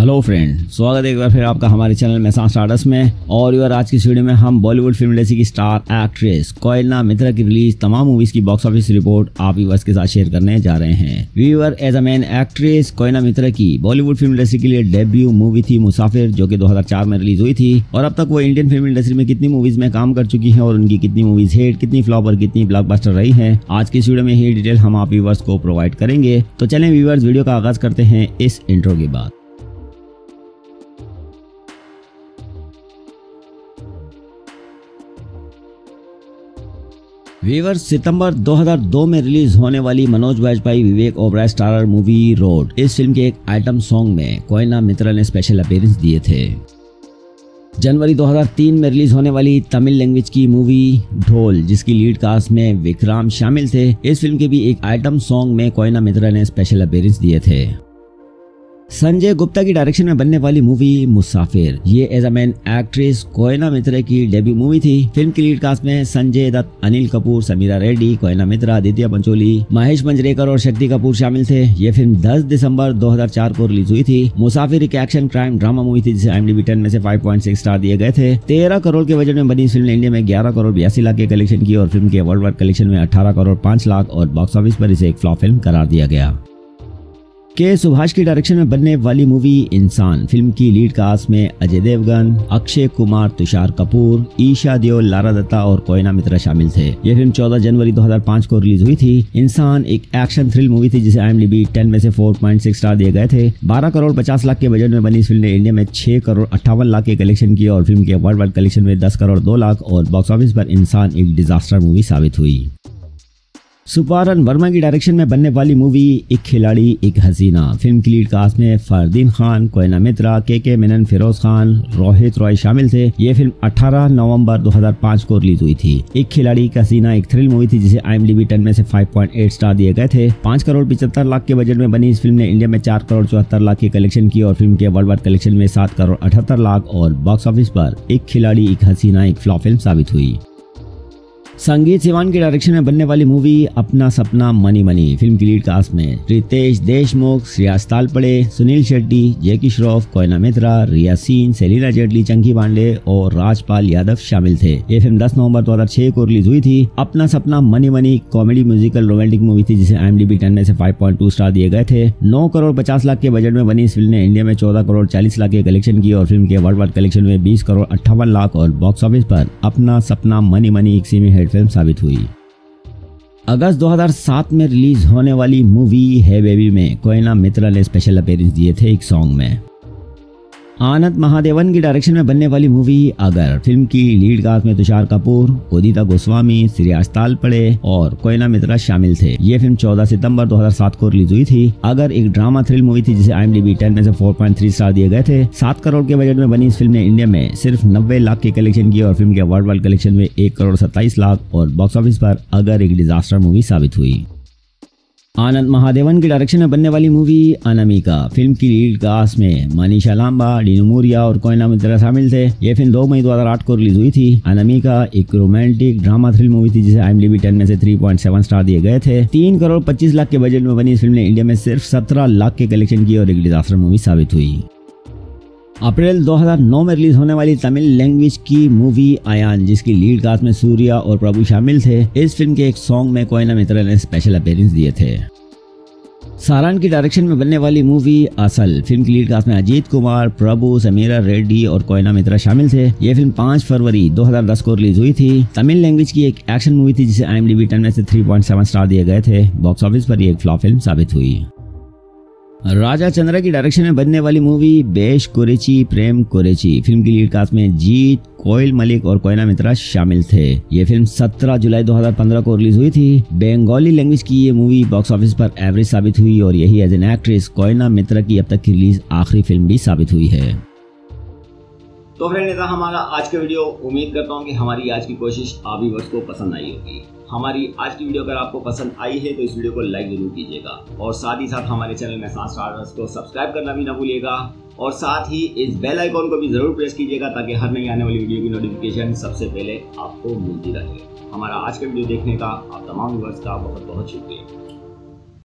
Hello friend स्वागत है एक बार फिर आपका हमारे चैनल में स्टार्टस में। और यार, आज की वीडियो में हम बॉलीवुड फ़िल्म इंडस्ट्री की स्टार एक्ट्रेस कोयना मित्रा की रिलीज़ तमाम मूवीज़ की बॉक्स ऑफ़िस रिपोर्ट आप व्यूवर्स के साथ शेयर करने जा रहे हैं। Viewer as a main actress Koena Mitra की बॉलीवुड फ़िल्म इंडस्ट्री के लिए डेब्यू मूवी थी मुसाफिर जो की दो हज़ार चार में रिलीज़ हुई थी। और अब तक वो इंडियन फ़िल्म इंडस्ट्री में कितनी मूवीज़ में काम कर चुकी है और उनकी कितनी मूवीज़ हिट कितनी फ्लॉप और कितनी ब्लॉकबस्टर रही है, आज की वीडियो में ही डिटेल हम आप व्यूवर्स को प्रोवाइड करेंगे। तो चले व्यूवर्स वीडियो का आगाज़ करते हैं इस इंट्रो के बाद। वीवर सितंबर 2002 में रिलीज़ होने वाली Manoj Vajpayee, Vivek Oberoi, starrer movie Road. इस फ़िल्म के एक आइटम सॉन्ग में कोयना मित्रा ने स्पेशल अपीयरेंस दिए थे। जनवरी 2003 में रिलीज़ होने वाली तमिल लैंग्वेज की मूवी ढोल, जिसकी लीड कास्ट में विक्राम शामिल थे। इस फ़िल्म के भी एक आइटम सॉन्ग में कोयना मित्रा ने स्पेशल अपीयरेंस दिए थे। संजय गुप्ता की डायरेक्शन में बनने वाली मूवी मुसाफिर। ये as a main actress Koena Mitra की डेब्यू मूवी थी। फ़िल्म की लीड कास्ट में संजय दत्त, अनिल कपूर, समीरा रेड्डी, कोयना मित्रा, आदित्य पंचोली, महेश मंजरेकर और शक्ति कपूर शामिल थे। ये फ़िल्म 10 दिसंबर 2004 को रिलीज़ हुई थी। मुसाफिर एक एक्शन क्राइम ड्रामा मूवी थी, जिसे आई टेन में से 5.6 स्टार दिए गए थे। तेरह करोड़ के बजट में बनी फ़िल्म ने इंडिया में ग्यारह करोड़ बयासी लाख के कलेक्शन की और फ़िल्म के वर्ल्ड वाइड कलेक्शन में अठारह करोड़ पाँच लाख और बॉक्स ऑफ़िस पर इसे एक फ्लॉप फ़िल्म करार दिया गया। के सुभाष की डायरेक्शन में बनने वाली मूवी इंसान। फ़िल्म की लीड कास्ट में अजय देवगन, अक्षय कुमार, तुषार कपूर, ईशा देओल, लारा दत्ता और कोयना मित्रा शामिल थे। यह फ़िल्म 14 जनवरी 2005 को रिलीज़ हुई थी। इंसान एक एक्शन थ्रिल मूवी थी जिसे आई टेन में से 4.6 स्टार दिए गए थे। 12 करोड़ 50 लाख के बजट में बनी इस फ़िल्म ने इंडिया में 6 करोड़ अट्ठावन लाख के कलेक्शन किए और फ़िल्म के वर्ल्ड वाइड कलेक्शन में 10 करोड़ दो लाख और बॉक्स ऑफ़िस पर इंसान एक डिजास्टर मूवी साबित हुई। सुपारन वर्मा की डायरेक्शन में बनने वाली मूवी एक खिलाड़ी, एक हसीना। फ़िल्म की लीड कास्ट में फरदीन खान, कोयना मित्रा के के मेनन, फिरोज खान, रोहित रॉय शामिल थे। ये फ़िल्म 18 नवंबर 2005 को रिलीज़ हुई थी। एक खिलाड़ी, एक हसीना, एक थ्रिल मूवी थी, जिसे आई एम में से 5.8 स्टार दिए गए थे। पाँच करोड़ पिछहत्तर लाख के बजट में बनी इस फ़िल्म ने इंडिया में चार करोड़ चौहत्तर लाख की कलेक्शन की और फ़िल्म के वर्ल्ड वाइड कलेक्शन में सात करोड़ अठहत्तर लाख और बॉक्स ऑफ़िस पर एक खिलाड़ी, एक हसीना, एक फ्लॉप फ़िल्म साबित हुई। संगीत सिवान के डायरेक्शन में बनने वाली movie Apna Sapna money money. Film की लीड कास्ट में रितेश देशमुख श्रेयास तालपड़े, सुनील शेट्टी, जैकी श्रॉफ, कोयना मित्रा, रिया सीन, सेलिना जेटली, चंकी पांडे और राजपाल यादव शामिल थे। ये फ़िल्म 10 नवंबर 2006 को रिलीज़ हुई थी। Apna Sapna money money comedy musical romantic movie थी, जिसे एम टेन में से फाइव स्टार दिए गए थे। नौ करोड़ पचास लाख के बजट में बनी इस फ़िल्म ने इंडिया में चौदह करोड़ चालीस लाख के कलेक्शन की और फ़िल्म के वर्ल्ड वाइड कलेक्शन में बीस करोड़ अट्ठावन लाख और बॉक्स ऑफ़िस पर अपना सपना मनी मनी एक सीमी हेड फ़िल्म साबित हुई। अगस्त 2007 में रिलीज़ होने वाली मूवी है बेबी में। कोयना मित्रा ने स्पेशल अपेयरेंस दिए थे एक सॉन्ग में। आनंद महादेवन की डायरेक्शन में बनने वाली मूवी अगर फ़िल्म की लीड कास्ट में तुषार कपूर, उदिता गोस्वामी श्रेयास तालपड़े और कोयना मित्रा शामिल थे। ये फ़िल्म 14 सितंबर 2007 को रिलीज़ हुई थी। अगर एक ड्रामा थ्रिल मूवी थी जिसे आई एम टेन में से 4.3 स्टार दिए गए थे, सात करोड़ के बजट में बनी इस फ़िल्म ने इंडिया में सिर्फ़ नब्बे लाख की कलेक्शन की और फ़िल्म के वर्ल्ड वाइड कलेक्शन में एक करोड़ सत्ताईस लाख और बॉक्स ऑफ़िस पर अगर एक डिजास्टर मूवी साबित हुई। आनंद महादेवन के डायरेक्शन में बनने वाली मूवी अनामिका। फ़िल्म की लीड कास्ट में मनीषा लांबा, डीनू मोरिया और कोयना मित्रा शामिल थे। यह फ़िल्म 2 मई 2008 को रिलीज़ हुई थी। अनामिका एक रोमांटिक ड्रामा थ्रिल मूवी थी जिसे आई 10 में से 3.7 स्टार दिए गए थे। तीन करोड़ पच्चीस लाख के बजट में बनी इस फ़िल्म ने इंडिया में सिर्फ़ सत्रह लाख के कलेक्शन की और एक डिजास्टर मूवी साबित हुई। अप्रैल 2009 में रिलीज़ होने वाली तमिल लैंग्वेज की मूवी आयान, जिसकी लीड कास्ट में सूर्या और प्रभु शामिल थे, इस फ़िल्म के एक सॉन्ग में कोयना मित्रा ने स्पेशल अपेयरेंस दिए थे। सारान की डायरेक्शन में बनने वाली मूवी असल फ़िल्म की लीड कास्ट में अजीत कुमार, प्रभु, समीरा रेड्डी और कोयना मित्रा शामिल थे। ये फ़िल्म 5 फरवरी 2010 को रिलीज़ हुई थी। तमिल लैंग्वेज की एक एक्शन मूवी थी, जिसे आई एम टेन में से 3.7 स्टार दिए गए थे। बॉक्स ऑफ़िस पर ये एक फ्लॉप फ़िल्म साबित हुई। राजा चंद्रा की डायरेक्शन में बनने वाली मूवी बेश कुरेची, प्रेम कुरेची। फ़िल्म की लीड कास्ट में जीत, कोयल मलिक और कोयना मित्रा शामिल थे। ये फ़िल्म 17 जुलाई 2015 को रिलीज़ हुई थी। बंगाली लैंग्वेज की ये मूवी बॉक्स ऑफ़िस पर एवरेज साबित हुई और यही as an actress Koena Mitra की अब तक की रिलीज़ आखिरी फ़िल्म भी साबित हुई है। तो फ्रेंड हमारा आज का वीडियो उम्मीद करता हूँ कि हमारी आज की कोशिश आप भी को पसंद आई होगी। हमारी आज की वीडियो अगर आपको पसंद आई है तो इस वीडियो को लाइक ज़रूर कीजिएगा। और साथ ही साथ हमारे चैनल में सांस स्टार्टर्स को सब्सक्राइब करना भी ना भूलिएगा। और साथ ही इस बेल आइकॉन को भी ज़रूर प्रेस कीजिएगा, ताकि हर नई आने वाली वीडियो की नोटिफिकेशन सबसे पहले आपको मिलती रहे। हमारा आज का वीडियो देखने का आप तमाम व्यूवर्स का बहुत बहुत शुक्रिया।